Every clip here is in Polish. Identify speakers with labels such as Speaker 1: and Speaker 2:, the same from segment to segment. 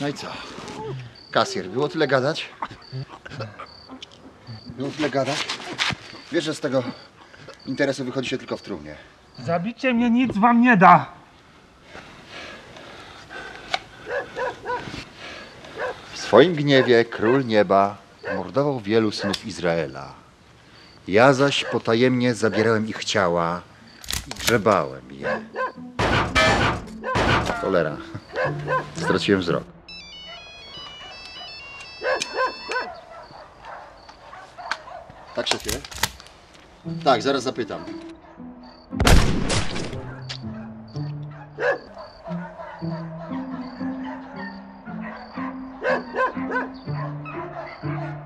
Speaker 1: No i co? Kasjer, było tyle gadać? Było tyle gadać? Wiesz, że z tego interesu wychodzi się tylko w trumnie.
Speaker 2: Zabicie mnie nic wam nie da.
Speaker 1: W swoim gniewie król nieba mordował wielu synów Izraela. Ja zaś potajemnie zabierałem ich ciała i grzebałem je. Cholera. Straciłem wzrok. Tak, szefie? Tak, zaraz zapytam.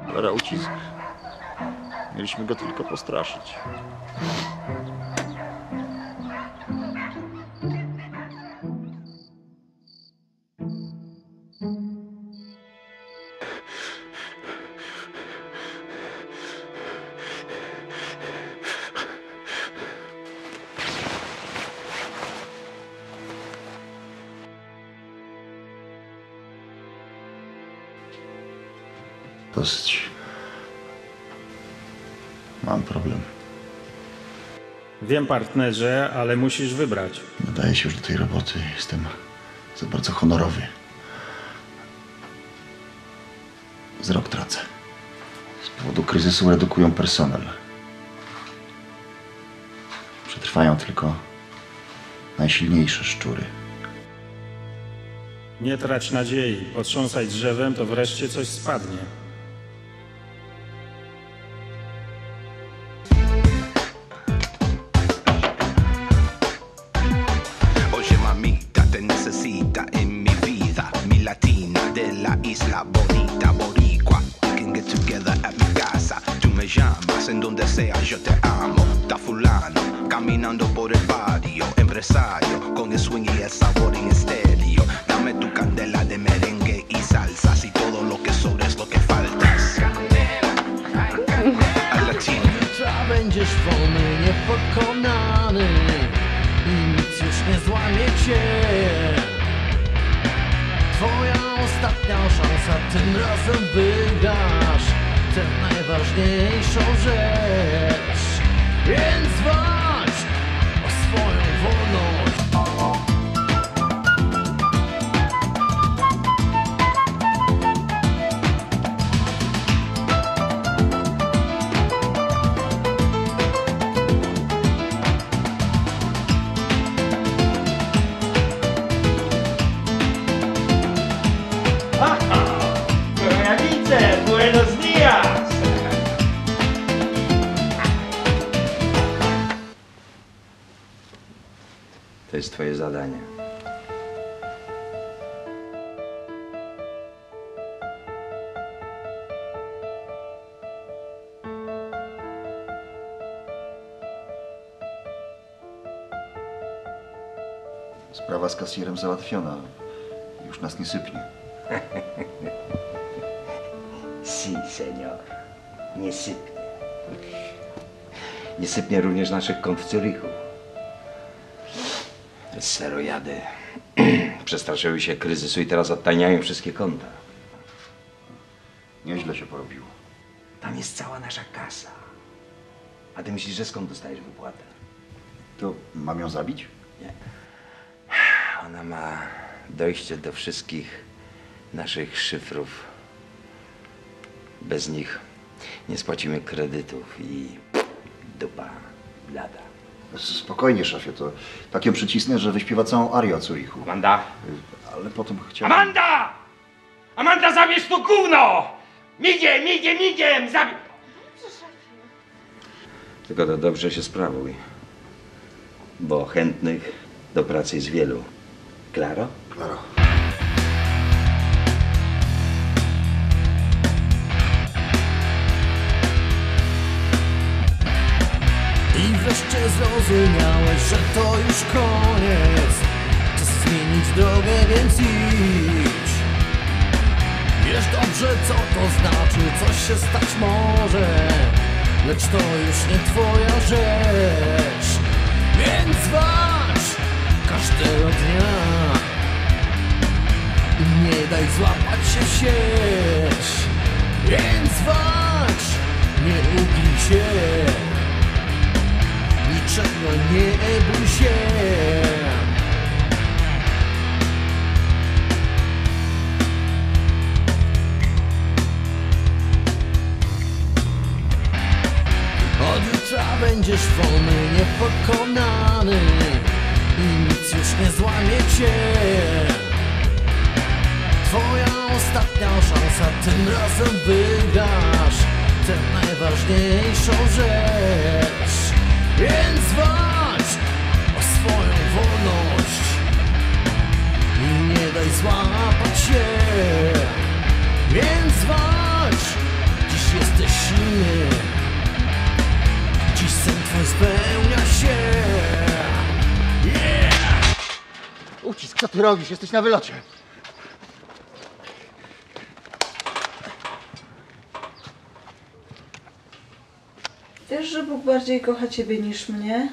Speaker 1: Cholera, ucisk. Mieliśmy go tylko postraszyć. Dosyć. Mam problem.
Speaker 3: Wiem, partnerze, ale musisz wybrać.
Speaker 1: Nadaję się już do tej roboty. Jestem za bardzo honorowy. Wzrok tracę. Z powodu kryzysu redukują personel. Przetrwają tylko najsilniejsze szczury.
Speaker 3: Nie trać nadziei. Potrząsaj drzewem, to wreszcie coś spadnie.
Speaker 4: To jest twoje zadanie.
Speaker 1: Sprawa z kasjerem załatwiona. Już nas nie sypnie.
Speaker 4: Si, senior. Nie sypnie. Nie sypnie również naszych kont w Curychu. Serojady przestraszyły się kryzysu i teraz odtajniają wszystkie konta.
Speaker 1: Nieźle się porobiło.
Speaker 4: Tam jest cała nasza kasa. A ty myślisz, że skąd dostajesz wypłatę?
Speaker 1: To mam ją zabić?
Speaker 4: Ona ma dojście do wszystkich naszych szyfrów. Bez nich nie spłacimy kredytów i dupa blada.
Speaker 1: Spokojnie, szefie, to tak ją przycisnę, że wyśpiewa całą arię o Zurichu.
Speaker 3: Amanda!
Speaker 1: Ale potem chciałbym...
Speaker 2: Amanda! Amanda, zabierz to gówno! Migiem, migiem, migiem! Zabierz!
Speaker 4: Tylko to dobrze się sprawuj, bo chętnych do pracy jest wielu. Klaro?
Speaker 1: Klaro.
Speaker 5: wreszcie zrozumiałeś, że to już koniec. Czas zmienić drogę, więc idź. Wiesz dobrze co to znaczy, coś się stać może Lecz to już nie twoja rzecz. Więc walcz każdego dnia I nie daj złapać się w sieć. Ostatnia szansa, tym razem wygrasz Tę najważniejszą rzecz Więc walcz o swoją wolność I nie daj złapać się Więc walcz, dziś jesteś silny Dziś sen twój spełnia się Yeah!
Speaker 1: Ucisk, co ty robisz? Jesteś na wylocie.
Speaker 6: Wiesz, że Bóg bardziej kocha ciebie niż mnie?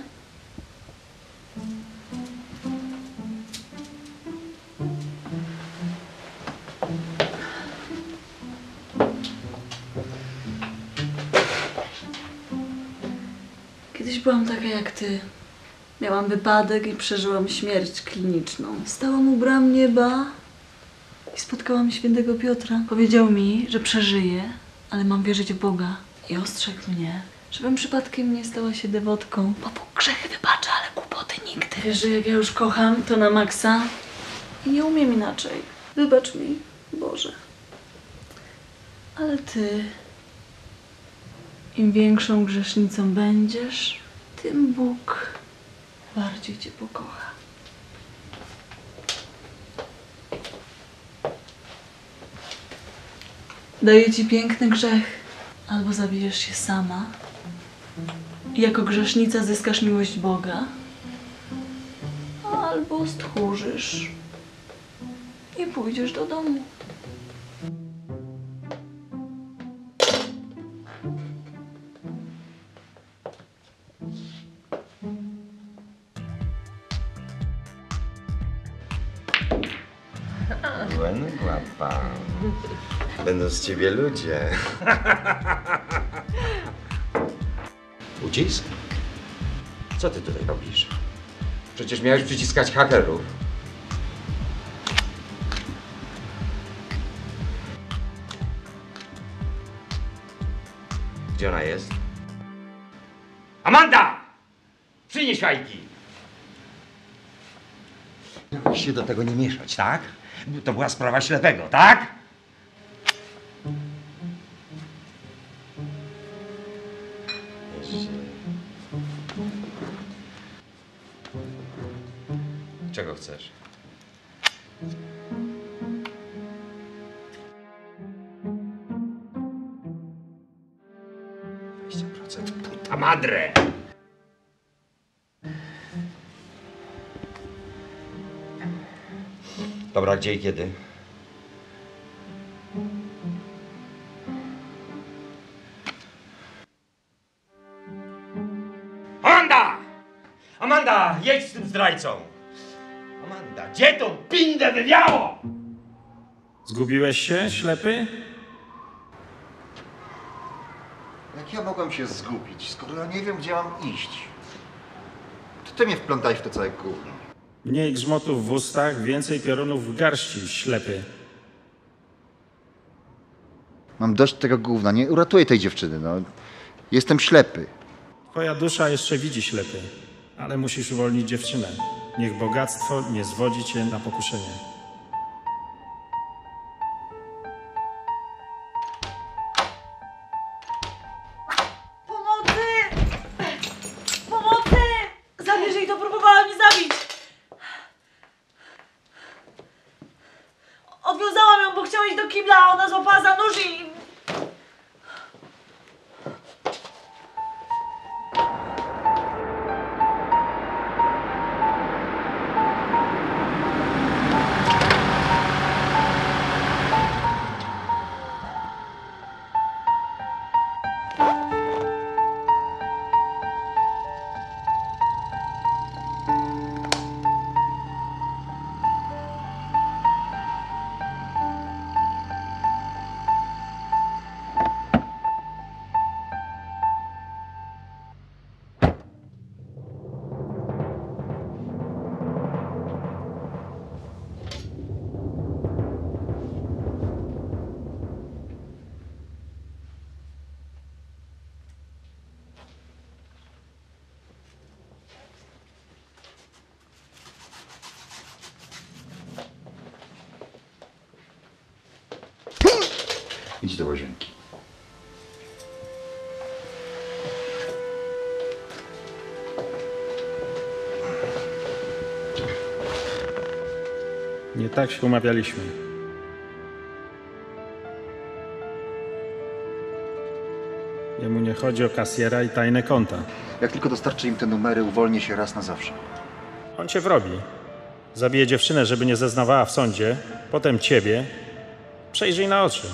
Speaker 6: Kiedyś byłam taka jak ty. Miałam wypadek i przeżyłam śmierć kliniczną. Stałam u bram nieba i spotkałam świętego Piotra. Powiedział mi, że przeżyję, ale mam wierzyć w Boga. I ostrzegł mnie, żebym przypadkiem nie stała się dewotką. Bo Bóg grzechy wybacza, ale kłopoty nigdy. Wiesz, że jak ja już kocham, to na maksa. I nie umiem inaczej. Wybacz mi, Boże. Ale ty, im większą grzesznicą będziesz, tym Bóg bardziej cię pokocha. Daję ci piękny grzech. Albo zabijesz się sama. Jako grzesznica zyskasz miłość Boga. Albo stchórzysz. I pójdziesz do domu.
Speaker 7: Guapa. Będą z ciebie ludzie.
Speaker 4: Ucisk? Co ty tutaj robisz? Przecież miałeś przyciskać hakerów.
Speaker 7: Gdzie ona jest?
Speaker 4: Amanda! Przynieś fajki!
Speaker 1: Miałeś się do tego nie mieszać, tak?
Speaker 4: To była sprawa ślepego, tak? Chcesz? Puta madre!
Speaker 7: Dobra, gdzie i kiedy?
Speaker 4: Amanda! Amanda, jedź z tym zdrajcą! Pindę wywiało?
Speaker 8: Zgubiłeś się, ślepy?
Speaker 1: Jak ja mogłem się zgubić, skoro ja nie wiem, gdzie mam iść? To ty mnie wplątałeś w to całe gówno.
Speaker 8: Mniej grzmotów w ustach, więcej piorunów w garści, ślepy.
Speaker 1: Mam dość tego gówna, nie uratuję tej dziewczyny, no. Jestem ślepy.
Speaker 8: Twoja dusza jeszcze widzi ślepy, ale musisz uwolnić dziewczynę. Niech bogactwo nie zwodzi cię na pokuszenie.
Speaker 6: Pomocy! Pomocy! Zabierz jej to, próbowała mnie zabić! Odwiązałam ją, bo chciała iść do kibla, a ona złapała za nóż i...
Speaker 1: Idź do łazienki.
Speaker 8: Nie tak się umawialiśmy. Jemu nie chodzi o kasjera i tajne konta.
Speaker 1: Jak tylko dostarczę im te numery, uwolnię się raz na zawsze.
Speaker 8: On cię wrobi. Zabije dziewczynę, żeby nie zeznawała w sądzie, potem ciebie. Przejrzyj na oczy.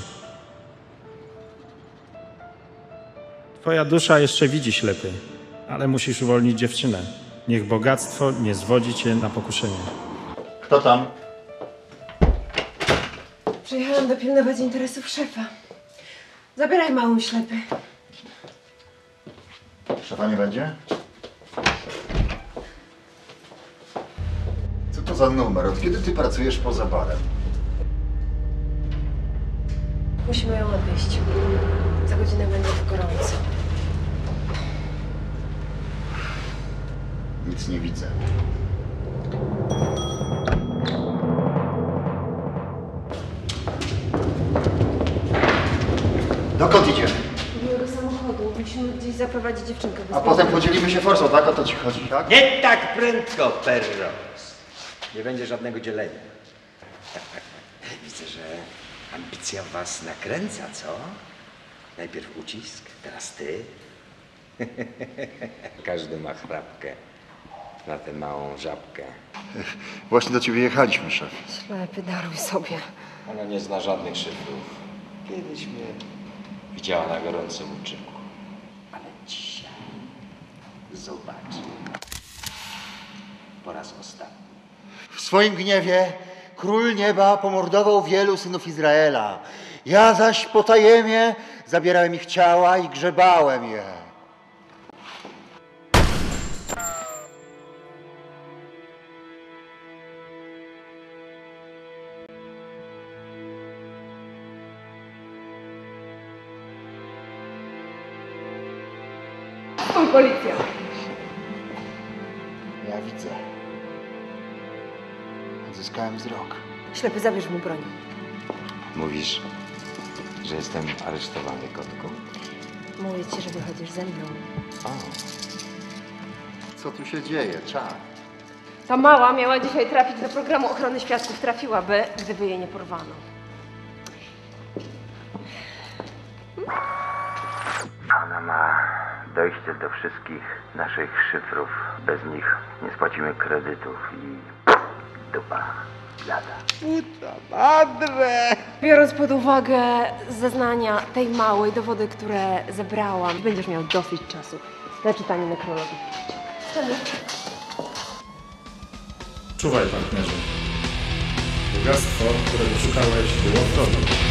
Speaker 8: Twoja dusza jeszcze widzi ślepy, ale musisz uwolnić dziewczynę. Niech bogactwo nie zwodzi cię na pokuszenie.
Speaker 1: Kto tam?
Speaker 9: Przyjechałam dopilnować interesów szefa. Zabieraj małą ślepy.
Speaker 1: Szefa nie będzie? Co to za numer? Od kiedy ty pracujesz poza barem?
Speaker 9: Musimy ją odwieźć. Za godzinę będzie tu gorąco.
Speaker 1: Nic nie widzę. Dokąd idziemy?
Speaker 9: Do mojego samochodu. Musimy gdzieś zaprowadzić dziewczynkę.
Speaker 1: A potem podzielimy się forsą, tak? O to ci chodzi, tak?
Speaker 4: Nie tak prędko, Perros. Nie będzie żadnego dzielenia. Widzę, że ambicja was nakręca, co? Najpierw ucisk, teraz ty. Każdy ma chrapkę na tę małą żabkę.
Speaker 1: Właśnie do ciebie jechaliśmy, szef.
Speaker 9: Ślepy, daruj sobie.
Speaker 4: Ona nie zna żadnych szyfrów. Kiedyś mnie widziała na gorącym uczynku. Ale dzisiaj zobaczy. Po raz ostatni.
Speaker 1: W swoim gniewie król nieba pomordował wielu synów Izraela. Ja zaś potajemnie zabierałem ich ciała i grzebałem je.
Speaker 9: Policja!
Speaker 1: Ja widzę. Odzyskałem wzrok.
Speaker 9: Ślepy, zabierz mu broń.
Speaker 4: Mówisz, że jestem aresztowany, kotku?
Speaker 9: Mówię ci, że wychodzisz ze mną.
Speaker 4: O,
Speaker 1: Co tu się dzieje? Czar.
Speaker 9: Ta mała miała dzisiaj trafić do programu ochrony świadków. Trafiłaby, gdyby jej nie porwano.
Speaker 7: Dojście do wszystkich naszych szyfrów. Bez nich nie spłacimy kredytów i dupa lada.
Speaker 9: Biorąc pod uwagę zeznania tej małej, dowody, które zebrałam, będziesz miał dosyć czasu na czytanie nekrologii.
Speaker 8: Czuwaj, partnerze. Bogactwo, którego szukałeś, było w tobie.